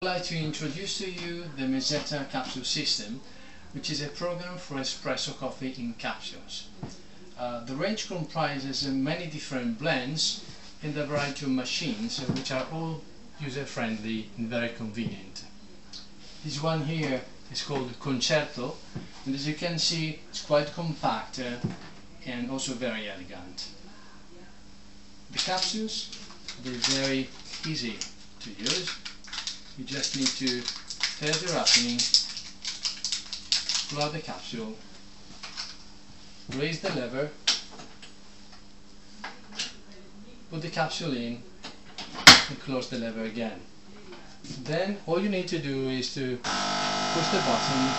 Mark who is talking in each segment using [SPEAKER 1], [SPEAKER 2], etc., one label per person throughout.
[SPEAKER 1] I'd like to introduce to you the Meseta capsule system which is a program for espresso coffee in capsules. Uh, the range comprises many different blends and a variety of machines uh, which are all user friendly and very convenient. This one here is called Concerto and as you can see it's quite compact uh, and also very elegant. The capsules are very easy to use you just need to tear the wrapping, pull out the capsule, raise the lever, put the capsule in and close the lever again. Then all you need to do is to push the button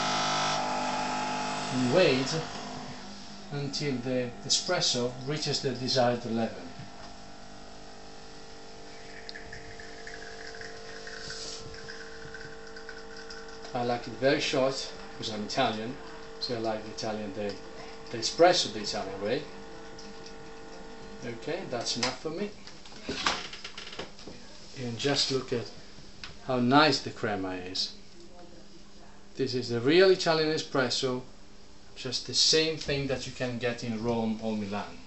[SPEAKER 1] and wait until the espresso reaches the desired level. I like it very short because I'm Italian, so I like the Italian, the, the espresso the Italian way. Okay, that's enough for me. And just look at how nice the crema is. This is the real Italian espresso, just the same thing that you can get in Rome or Milan.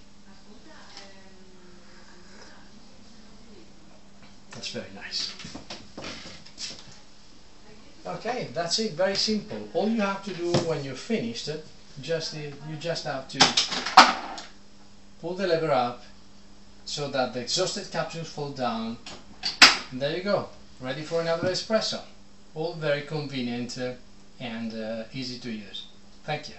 [SPEAKER 1] That's very nice. Okay, that's it, very simple. All you have to do when you're finished, just you just have to pull the lever up so that the exhausted capsules fall down. And there you go, ready for another espresso. All very convenient uh, and uh, easy to use. Thank you.